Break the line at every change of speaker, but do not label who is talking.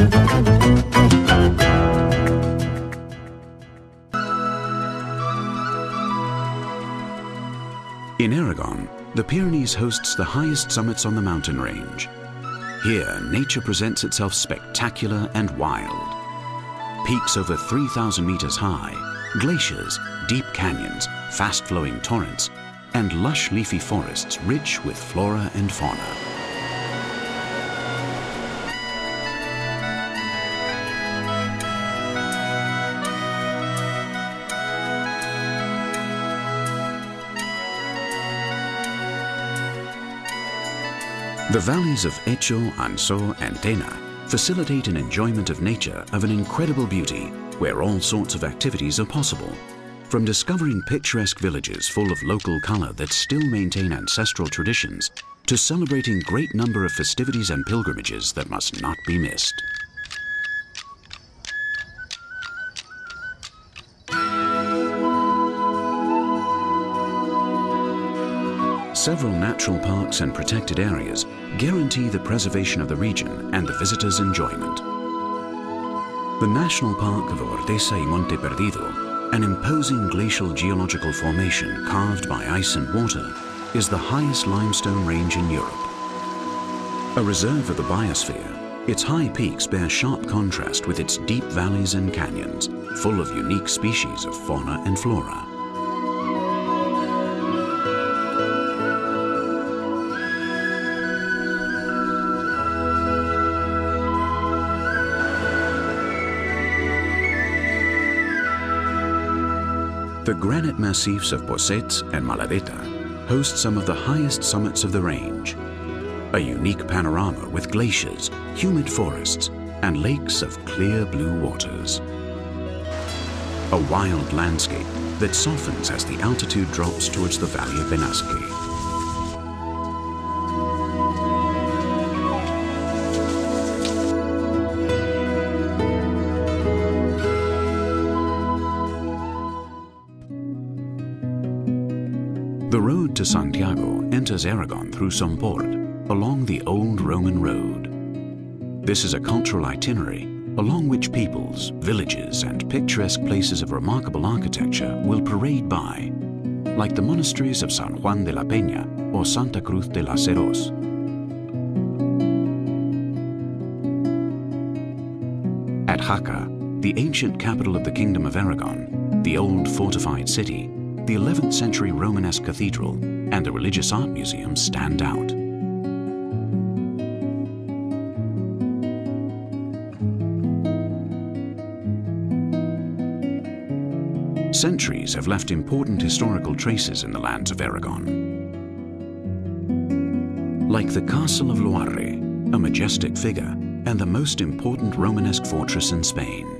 In Aragon, the Pyrenees hosts the highest summits on the mountain range. Here, nature presents itself spectacular and wild. Peaks over 3,000 meters high, glaciers, deep canyons, fast-flowing torrents, and lush leafy forests rich with flora and fauna. The valleys of Hecho, Anso and Tena facilitate an enjoyment of nature of an incredible beauty where all sorts of activities are possible. From discovering picturesque villages full of local colour that still maintain ancestral traditions to celebrating great number of festivities and pilgrimages that must not be missed. Several natural parks and protected areas guarantee the preservation of the region and the visitor's enjoyment. The National Park of Ordesa y Monte Perdido, an imposing glacial geological formation carved by ice and water, is the highest limestone range in Europe. A reserve of the biosphere, its high peaks bear sharp contrast with its deep valleys and canyons, full of unique species of fauna and flora. The granite massifs of Poset and Maladeta host some of the highest summits of the range. A unique panorama with glaciers, humid forests, and lakes of clear blue waters. A wild landscape that softens as the altitude drops towards the valley of Benasque. The road to Santiago enters Aragon through Somport, along the old Roman road. This is a cultural itinerary along which peoples, villages and picturesque places of remarkable architecture will parade by, like the monasteries of San Juan de la Peña or Santa Cruz de la Serós. At Jaca, the ancient capital of the Kingdom of Aragon, the old fortified city, the 11th century Romanesque cathedral and the Religious Art Museum stand out. Centuries have left important historical traces in the lands of Aragon. Like the Castle of Loarre, a majestic figure and the most important Romanesque fortress in Spain.